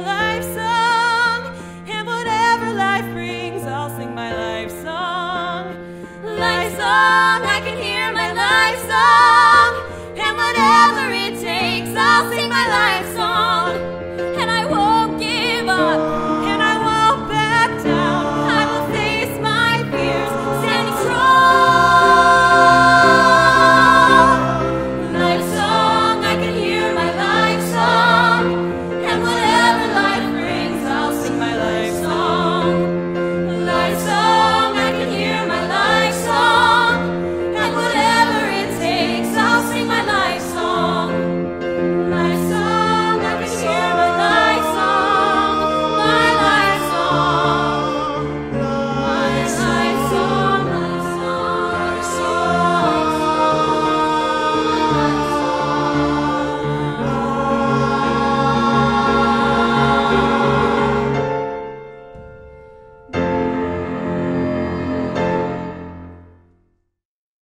life.